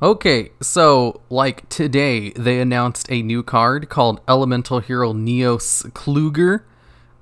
Okay, so like today they announced a new card called Elemental Hero Neos Kluger.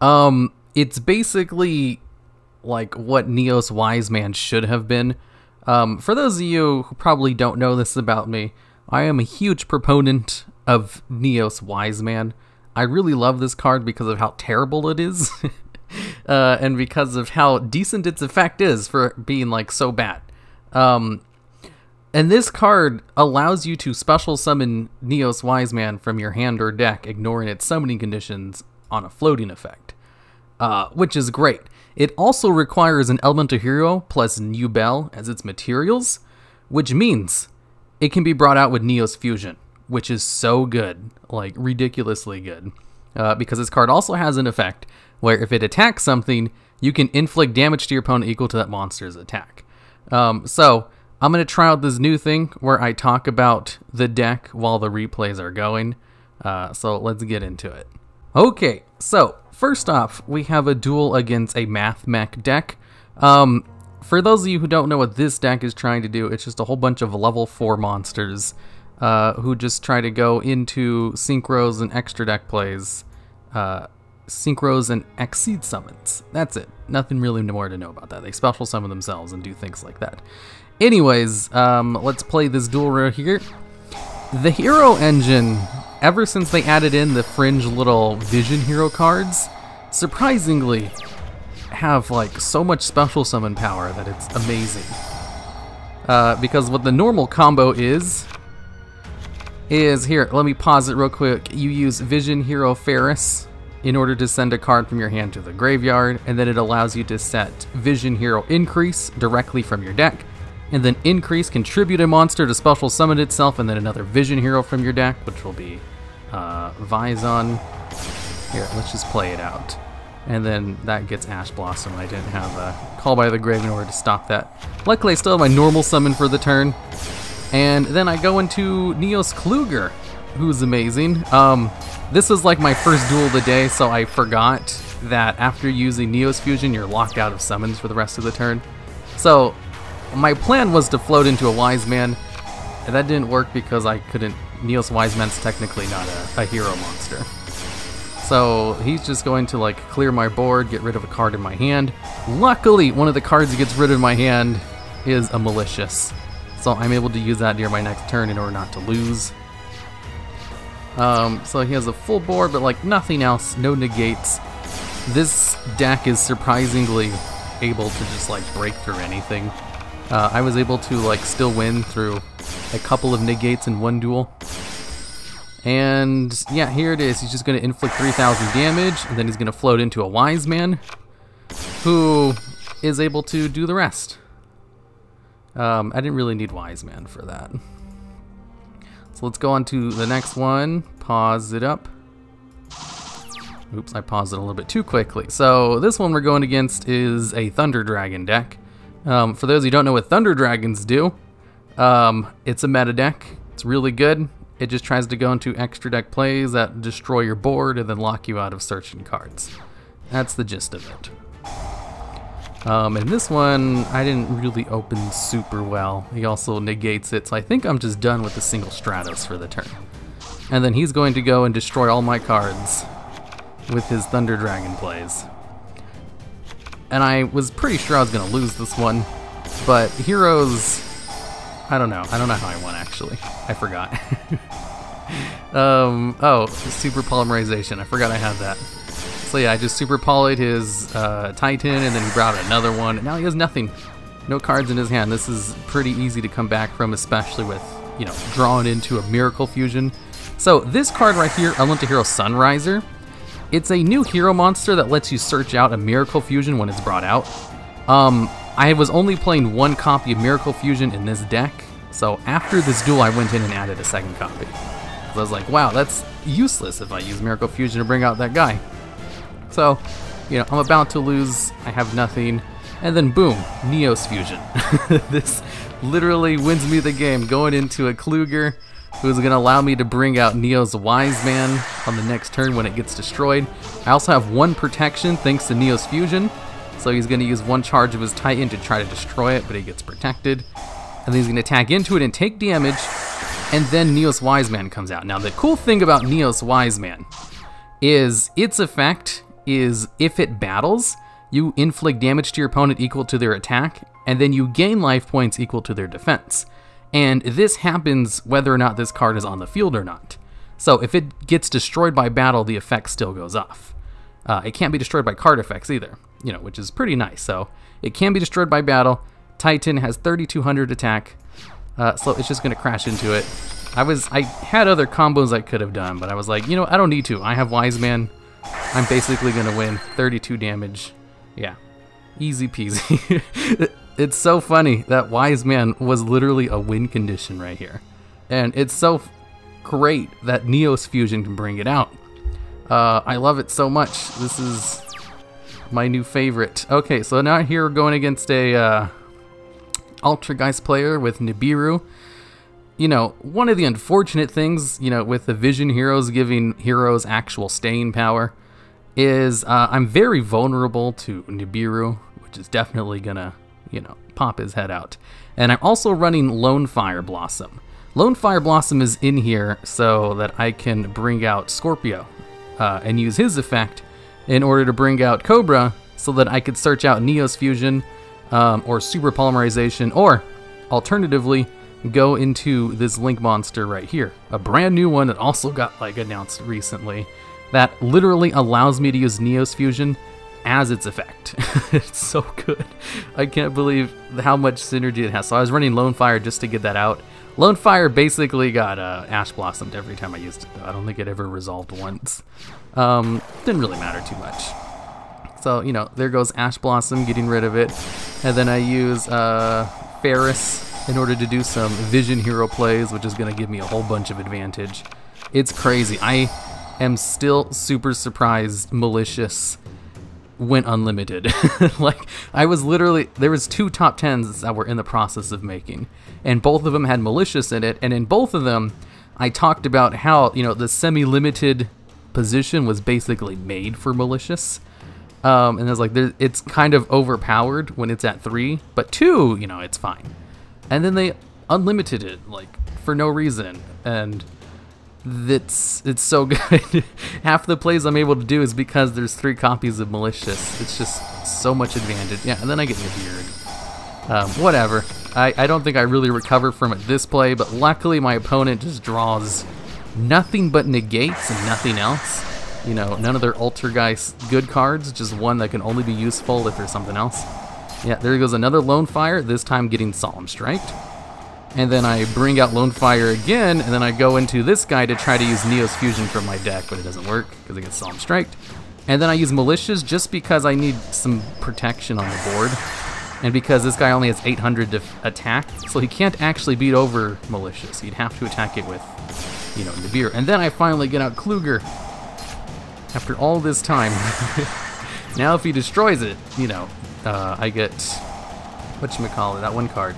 Um it's basically like what Neos Wise Man should have been. Um, for those of you who probably don't know this about me, I am a huge proponent of Neos Wise Man. I really love this card because of how terrible it is, uh, and because of how decent its effect is for being like so bad. Um, and this card allows you to special summon Neos Wise Man from your hand or deck, ignoring its summoning conditions on a floating effect, uh, which is great. It also requires an Elemental Hero plus Yubel as its materials, which means it can be brought out with Neos Fusion, which is so good, like ridiculously good. Uh, because this card also has an effect where if it attacks something, you can inflict damage to your opponent equal to that monster's attack. Um, so I'm going to try out this new thing where I talk about the deck while the replays are going. Uh, so let's get into it. Okay, so first off, we have a duel against a Mathmech deck. Um, for those of you who don't know what this deck is trying to do, it's just a whole bunch of level 4 monsters uh, who just try to go into synchros and extra deck plays. Uh, synchros and exceed summons. That's it. Nothing really more to know about that. They special summon themselves and do things like that. Anyways, um, let's play this duel right here. The hero engine ever since they added in the fringe little Vision Hero cards, surprisingly have like so much special summon power that it's amazing. Uh, because what the normal combo is, is here, let me pause it real quick. You use Vision Hero Faris in order to send a card from your hand to the graveyard, and then it allows you to set Vision Hero Increase directly from your deck, and then Increase contribute a monster to special summon itself, and then another Vision Hero from your deck, which will be uh, Vyon. Here, let's just play it out. And then that gets Ash Blossom. I didn't have a Call by the Grave in order to stop that. Luckily, I still have my normal summon for the turn. And then I go into Neos Kluger, who's amazing. Um, this was like my first duel of the day, so I forgot that after using Neos Fusion, you're locked out of summons for the rest of the turn. So my plan was to float into a Wise Man, and that didn't work because I couldn't Neos Wiseman's technically not a, a hero monster. So he's just going to like clear my board, get rid of a card in my hand. Luckily, one of the cards he gets rid of my hand is a Malicious. So I'm able to use that near my next turn in order not to lose. Um, so he has a full board, but like nothing else, no negates. This deck is surprisingly able to just like break through anything. Uh, I was able to like still win through a couple of negates in one duel. And yeah, here it is. He's just going to inflict 3,000 damage, and then he's going to float into a Wise Man, who is able to do the rest. Um, I didn't really need Wise Man for that. So let's go on to the next one. Pause it up. Oops, I paused it a little bit too quickly. So this one we're going against is a Thunder Dragon deck. Um, for those who don't know what Thunder Dragons do, um, it's a meta deck. It's really good. It just tries to go into extra deck plays that destroy your board and then lock you out of searching cards. That's the gist of it. Um, and this one, I didn't really open super well. He also negates it, so I think I'm just done with the single Stratos for the turn. And then he's going to go and destroy all my cards with his Thunder Dragon plays. And I was pretty sure I was going to lose this one, but Heroes I don't know. I don't know how I won actually. I forgot. um, oh, super polymerization. I forgot I had that. So yeah, I just super polyed his uh, Titan, and then he brought another one. Now he has nothing. No cards in his hand. This is pretty easy to come back from, especially with, you know, drawn into a Miracle Fusion. So this card right here, Elemental Hero Sunriser, it's a new hero monster that lets you search out a Miracle Fusion when it's brought out. Um, I was only playing one copy of Miracle Fusion in this deck, so after this duel I went in and added a second copy. I was like, wow, that's useless if I use Miracle Fusion to bring out that guy. So, you know, I'm about to lose, I have nothing, and then boom, Neos Fusion. this literally wins me the game, going into a Kluger, who's going to allow me to bring out Neos Wise Man on the next turn when it gets destroyed. I also have one protection thanks to Neos Fusion, so he's going to use one charge of his Titan to try to destroy it, but he gets protected. and then he's going to attack into it and take damage, and then Neos Wise Man comes out. Now, the cool thing about Neos Wise Man is its effect is if it battles, you inflict damage to your opponent equal to their attack, and then you gain life points equal to their defense. And this happens whether or not this card is on the field or not. So if it gets destroyed by battle, the effect still goes off. Uh, it can't be destroyed by card effects either, you know, which is pretty nice. So it can be destroyed by battle. Titan has 3,200 attack, uh, so it's just gonna crash into it. I was I had other combos I could have done, but I was like, you know, I don't need to. I have Wise Man. I'm basically gonna win 32 damage. Yeah, easy peasy. it's so funny that Wise Man was literally a win condition right here, and it's so great that Neos Fusion can bring it out. Uh, I love it so much. This is my new favorite. Okay, so now here we're going against a uh, Geist player with Nibiru. You know, one of the unfortunate things, you know, with the Vision Heroes giving heroes actual staying power is uh, I'm very vulnerable to Nibiru, which is definitely gonna, you know, pop his head out. And I'm also running Lone Fire Blossom. Lone Fire Blossom is in here so that I can bring out Scorpio uh, and use his effect in order to bring out Cobra so that I could search out Neos Fusion um, or Super Polymerization, or alternatively, go into this Link monster right here. A brand new one that also got like announced recently that literally allows me to use Neos Fusion as its effect. it's so good. I can't believe how much synergy it has. So I was running Lone Fire just to get that out. Lone Fire basically got uh, Ash Blossomed every time I used it, though. I don't think it ever resolved once. Um, didn't really matter too much. So, you know, there goes Ash Blossom, getting rid of it. And then I use uh, Faris in order to do some Vision Hero plays, which is going to give me a whole bunch of advantage. It's crazy. I am still super surprised Malicious went unlimited. like I was literally there was two top 10s that were in the process of making and both of them had malicious in it and in both of them I talked about how, you know, the semi-limited position was basically made for malicious. Um, and it's like it's kind of overpowered when it's at 3, but 2, you know, it's fine. And then they unlimited it like for no reason and that's it's so good. Half the plays I'm able to do is because there's three copies of Malicious. It's just so much advantage. Yeah, and then I get beard. Um, whatever. I, I don't think I really recover from it this play, but luckily my opponent just draws nothing but negates and nothing else. You know, none of their Altergeist good cards, just one that can only be useful if there's something else. Yeah, there goes another Lone Fire, this time getting Solemn Striked and then I bring out Lone Fire again, and then I go into this guy to try to use Neos Fusion from my deck, but it doesn't work because it gets Solemn Striked. And then I use Malicious just because I need some protection on the board. And because this guy only has 800 to attack, so he can't actually beat over Malicious. He'd have to attack it with, you know, Nibiru. And then I finally get out Kluger. After all this time. now if he destroys it, you know, uh, I get, whatchamacallit, that one card.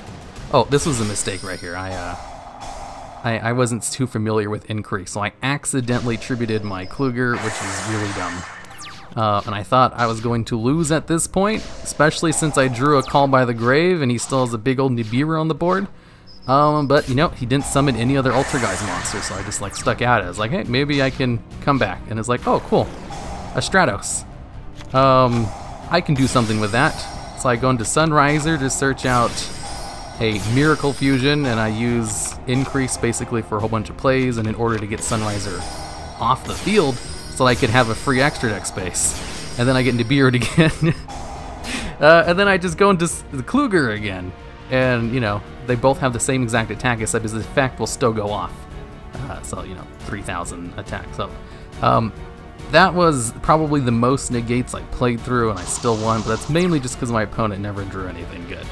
Oh, this was a mistake right here. I, uh, I, I wasn't too familiar with increase, so I accidentally attributed my Kluger, which is really dumb. Uh, and I thought I was going to lose at this point, especially since I drew a Call by the Grave and he still has a big old Nibiru on the board. Um, but, you know, he didn't summon any other Altergeist monsters, so I just, like, stuck at it. I was like, hey, maybe I can come back. And it's like, oh, cool. A Stratos. Um, I can do something with that. So I go into Sunriser to search out a Miracle Fusion, and I use Increase basically for a whole bunch of plays, and in order to get Sunriser off the field, so I could have a free extra deck space. And then I get into Beard again. uh, and then I just go into the Kluger again. And, you know, they both have the same exact attack, except his effect will still go off. Uh, so, you know, 3,000 attack. So, um, that was probably the most negates I played through, and I still won, but that's mainly just because my opponent never drew anything good.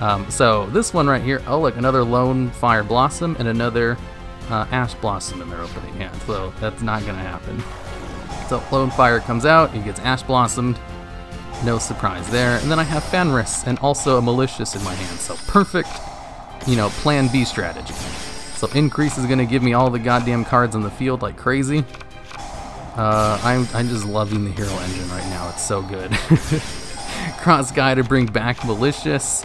Um, so this one right here, oh look, another Lone Fire Blossom and another uh, Ash Blossom in their opening hand. So that's not to happen. So Lone Fire comes out, he gets Ash Blossomed. No surprise there. And then I have Faris and also a Malicious in my hand. So perfect, you know, plan B strategy. So Increase is to give me all the goddamn cards on the field like crazy. Uh, I'm, I'm just loving the hero engine right now. It's so good. Cross Guy to bring back Malicious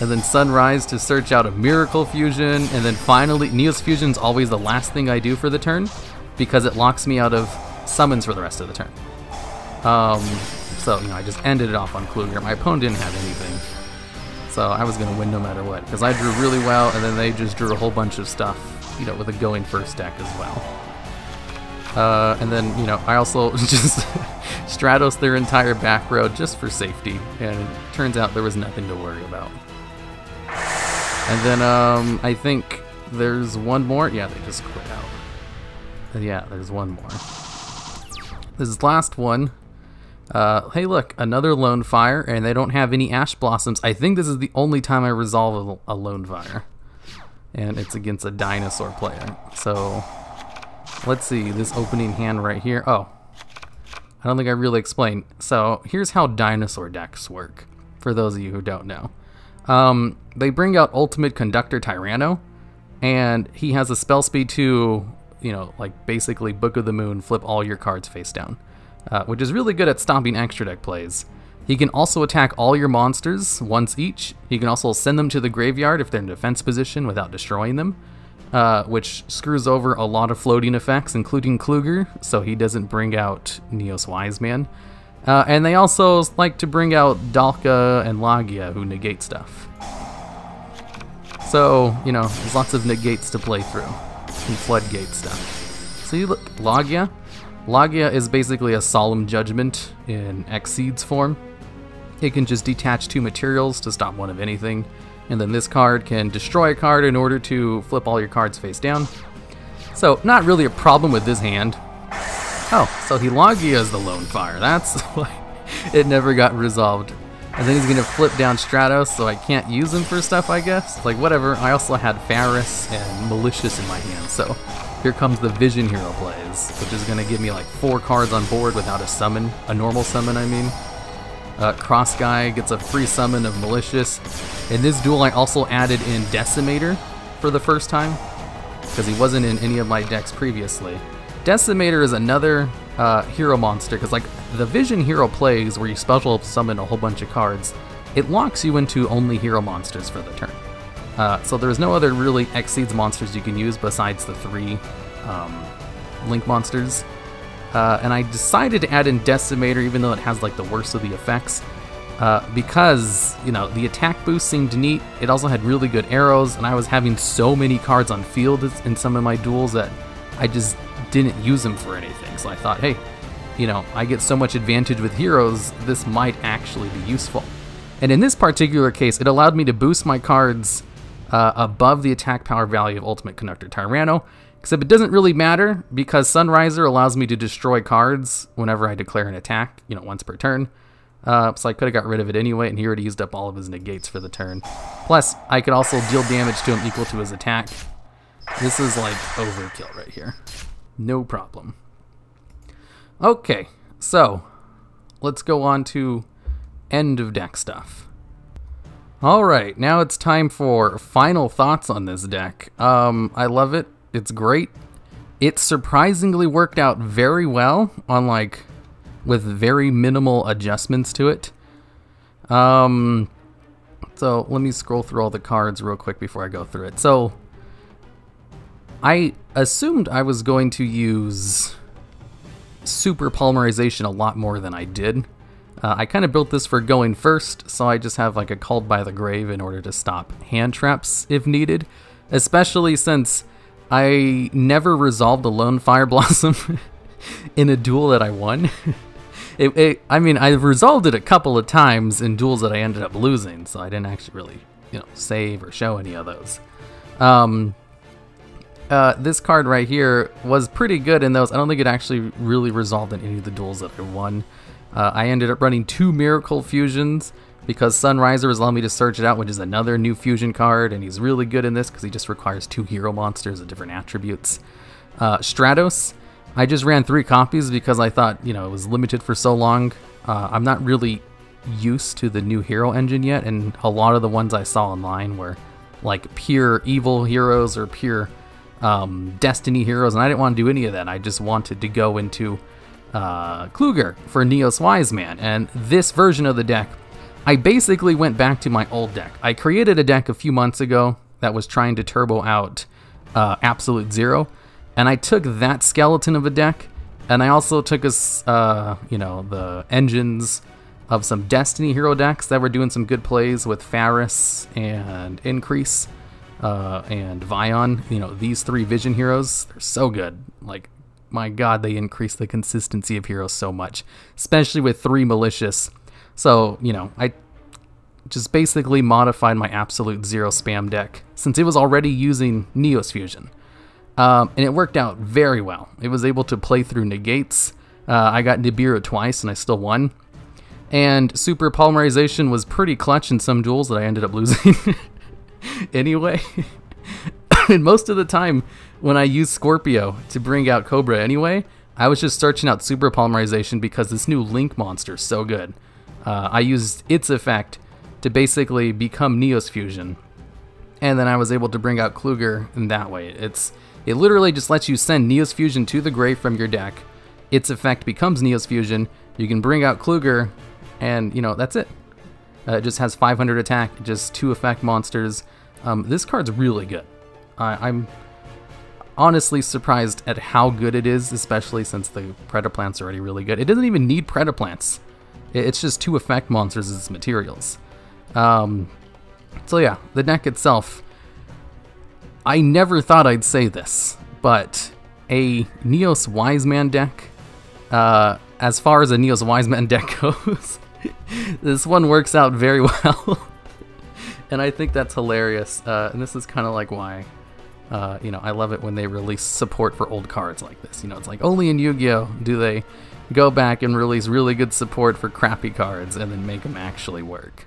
and then Sunrise to search out a Miracle Fusion, and then finally, Neos Fusion's always the last thing I do for the turn because it locks me out of summons for the rest of the turn. Um, so, you know, I just ended it off on Kluger. My opponent didn't have anything, so I was going to win no matter what because I drew really well, and then they just drew a whole bunch of stuff, you know, with a going first deck as well. Uh, and then, you know, I also just Stratos their entire back row just for safety, and it turns out there was nothing to worry about. And then um, I think there's one more. Yeah, they just quit out. Uh, yeah, there's one more. This is last one. Uh, hey, look, another lone fire, and they don't have any ash blossoms. I think this is the only time I resolve a, a lone fire, and it's against a dinosaur player. So let's see this opening hand right here. Oh, I don't think I really explained. So here's how dinosaur decks work. For those of you who don't know. Um, they bring out Ultimate Conductor Tyranno, and he has a spell speed to, you know, like basically Book of the Moon, flip all your cards face down, uh, which is really good at stomping extra deck plays. He can also attack all your monsters once each. He can also send them to the graveyard if they're in defense position without destroying them, uh, which screws over a lot of floating effects, including Kluger, so he doesn't bring out Neos Wise Man. Uh, and they also like to bring out Dolkka and Laggia, who negate stuff. So, you know, there's lots of negates to play through, and floodgate stuff. So you look, Laggia? Laggia is basically a solemn judgment in Exceed's form. It can just detach two materials to stop one of anything, and then this card can destroy a card in order to flip all your cards face down. So, not really a problem with this hand, Oh, so Hilagia the lone fire. That's why it never got resolved. And then he's gonna flip down Stratos, so I can't use him for stuff, I guess. Like, whatever. I also had Faris and Malicious in my hand, so here comes the Vision Hero plays, which is gonna give me like four cards on board without a summon. A normal summon, I mean. Uh, Cross Guy gets a free summon of Malicious. In this duel, I also added in Decimator for the first time, because he wasn't in any of my decks previously. Decimator is another uh, hero monster, because like the Vision Hero plays where you special summon a whole bunch of cards, it locks you into only hero monsters for the turn. Uh, so there's no other really Exceeds monsters you can use besides the three um, Link monsters. Uh, and I decided to add in Decimator even though it has like the worst of the effects. Uh, because, you know, the attack boost seemed neat. It also had really good arrows, and I was having so many cards on field in some of my duels that I just didn't use them for anything. So I thought, hey, you know, I get so much advantage with heroes, this might actually be useful. And in this particular case, it allowed me to boost my cards uh, above the attack power value of Ultimate Conductor Tyranno, except it doesn't really matter because Sunriser allows me to destroy cards whenever I declare an attack, you know, once per turn. Uh, so I could have got rid of it anyway, and he already used up all of his negates for the turn. Plus, I could also deal damage to him equal to his attack. This is like overkill right here. No problem. Okay, so let's go on to end of deck stuff. Alright, now it's time for final thoughts on this deck. Um, I love it. It's great. It surprisingly worked out very well on like with very minimal adjustments to it. Um, so let me scroll through all the cards real quick before I go through it. So I assumed I was going to use super polymerization a lot more than I did. Uh, I kind of built this for going first, so I just have like a called by the grave in order to stop hand traps if needed, especially since I never resolved a lone fire blossom in a duel that I won. it, it, I mean, I've resolved it a couple of times in duels that I ended up losing, so I didn't actually really, you know, save or show any of those. Um, uh, this card right here was pretty good in those. I don't think it actually really resolved in any of the duels that I won. Uh, I ended up running two Miracle Fusions because Sunriser was allowing me to search it out, which is another new fusion card, and he's really good in this because he just requires two hero monsters of different attributes. Uh, Stratos, I just ran three copies because I thought, you know, it was limited for so long. Uh, I'm not really used to the new hero engine yet, and a lot of the ones I saw online were like pure evil heroes or pure um, Destiny heroes, and I didn't want to do any of that. I just wanted to go into uh, Kluger for Neos Wise Man, and this version of the deck I basically went back to my old deck. I created a deck a few months ago that was trying to turbo out uh, Absolute Zero, and I took that skeleton of a deck, and I also took us, uh, you know, the engines of some Destiny hero decks that were doing some good plays with Faris and Increase uh, and Vyon. You know, these three Vision heroes, they're so good. Like, my god, they increase the consistency of heroes so much, especially with three Malicious. So, you know, I just basically modified my Absolute Zero spam deck since it was already using Neos Fusion. Um, and it worked out very well. It was able to play through negates. Uh, I got Nibiru twice and I still won. And super polymerization was pretty clutch in some duels that I ended up losing anyway. and most of the time, when I used Scorpio to bring out Cobra anyway, I was just searching out super polymerization because this new Link monster is so good. Uh, I used its effect to basically become Neos Fusion, and then I was able to bring out Kluger in that way. It's it literally just lets you send Neos Fusion to the grave from your deck. Its effect becomes Neos Fusion. You can bring out Kluger, and you know that's it. Uh, it just has 500 attack, just two effect monsters. Um, this card's really good. I'm honestly surprised at how good it is, especially since the Predaplants are already really good. It doesn't even need Predaplants. It's just two effect monsters as materials. Um, so yeah, the deck itself. I never thought I'd say this, but a Neos Wiseman deck, uh, as far as a Neos Wiseman deck goes, this one works out very well. and I think that's hilarious. Uh, and this is kind of like why, uh, you know, I love it when they release support for old cards like this. You know, it's like only in Yu Gi Oh! do they go back and release really good support for crappy cards and then make them actually work.